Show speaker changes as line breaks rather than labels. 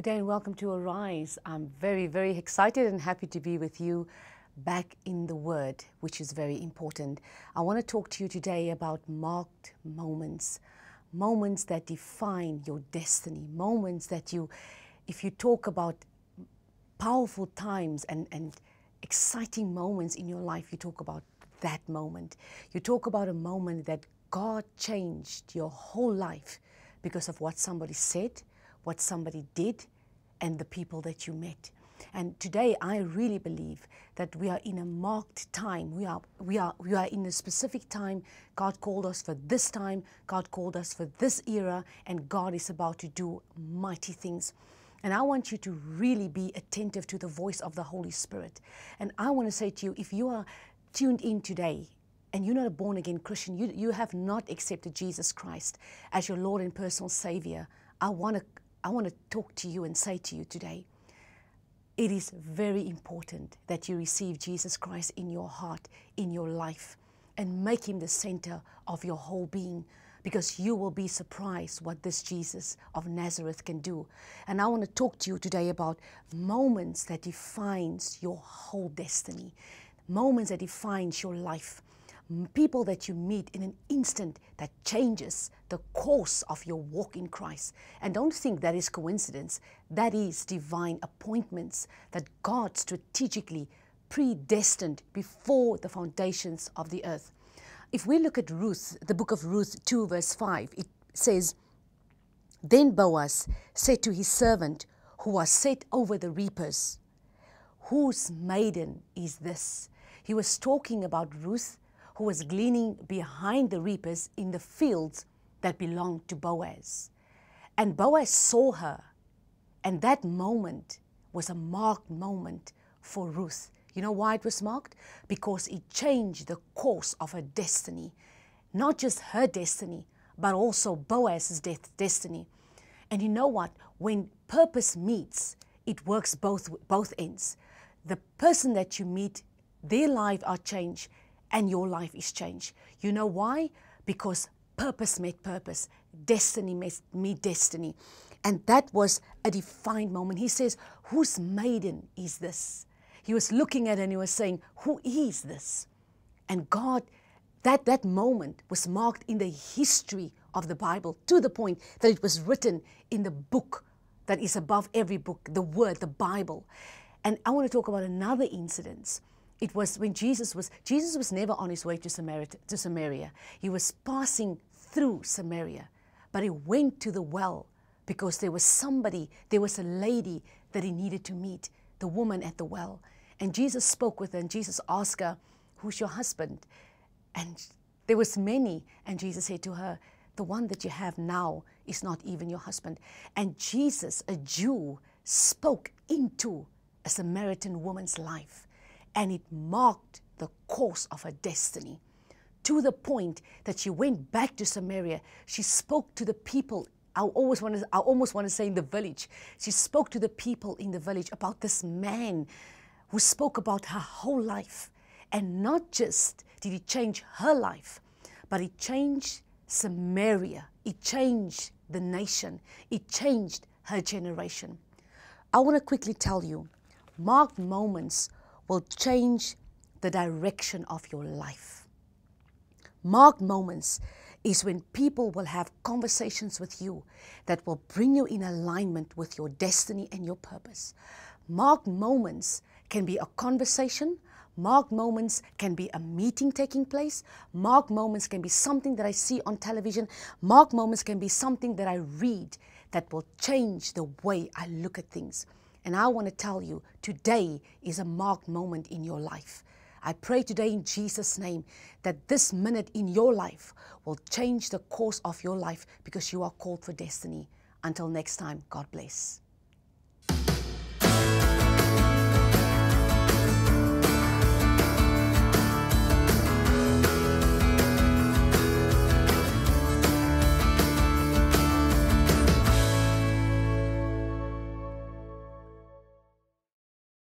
Good day and welcome to Arise. I'm very, very excited and happy to be with you back in the Word, which is very important. I want to talk to you today about marked moments, moments that define your destiny, moments that you, if you talk about powerful times and, and exciting moments in your life, you talk about that moment. You talk about a moment that God changed your whole life because of what somebody said, what somebody did, and the people that you met. And today, I really believe that we are in a marked time. We are, we are, we are in a specific time. God called us for this time. God called us for this era, and God is about to do mighty things. And I want you to really be attentive to the voice of the Holy Spirit. And I want to say to you, if you are tuned in today and you're not a born again Christian, you, you have not accepted Jesus Christ as your Lord and personal Savior, I want to I want to talk to you and say to you today it is very important that you receive Jesus Christ in your heart, in your life, and make him the center of your whole being because you will be surprised what this Jesus of Nazareth can do. And I want to talk to you today about moments that defines your whole destiny, moments that defines your life people that you meet in an instant that changes the course of your walk in Christ. And don't think that is coincidence. That is divine appointments that God strategically predestined before the foundations of the earth. If we look at Ruth, the book of Ruth 2, verse 5, it says, Then Boaz said to his servant who was set over the reapers, Whose maiden is this? He was talking about Ruth who was gleaning behind the reapers in the fields that belonged to Boaz. And Boaz saw her, and that moment was a marked moment for Ruth. You know why it was marked? Because it changed the course of her destiny. Not just her destiny, but also Boaz's death destiny. And you know what? When purpose meets, it works both, both ends. The person that you meet, their life are changed, and your life is changed. You know why? Because purpose met purpose, destiny met, met destiny. And that was a defined moment. He says, Whose maiden is this? He was looking at it and he was saying, Who is this? And God, that, that moment was marked in the history of the Bible to the point that it was written in the book that is above every book, the Word, the Bible. And I want to talk about another incident it was when Jesus was, Jesus was never on his way to Samaria, to Samaria. He was passing through Samaria, but he went to the well because there was somebody, there was a lady that he needed to meet, the woman at the well. And Jesus spoke with her and Jesus asked her, who's your husband? And there was many. And Jesus said to her, the one that you have now is not even your husband. And Jesus, a Jew, spoke into a Samaritan woman's life and it marked the course of her destiny to the point that she went back to Samaria. She spoke to the people. I always want to, I almost want to say in the village. She spoke to the people in the village about this man who spoke about her whole life. And not just did he change her life, but he changed Samaria. It changed the nation. It changed her generation. I want to quickly tell you marked moments will change the direction of your life. Marked moments is when people will have conversations with you that will bring you in alignment with your destiny and your purpose. Marked moments can be a conversation. Marked moments can be a meeting taking place. Marked moments can be something that I see on television. Marked moments can be something that I read that will change the way I look at things. And I want to tell you, today is a marked moment in your life. I pray today in Jesus' name that this minute in your life will change the course of your life because you are called for destiny. Until next time, God bless.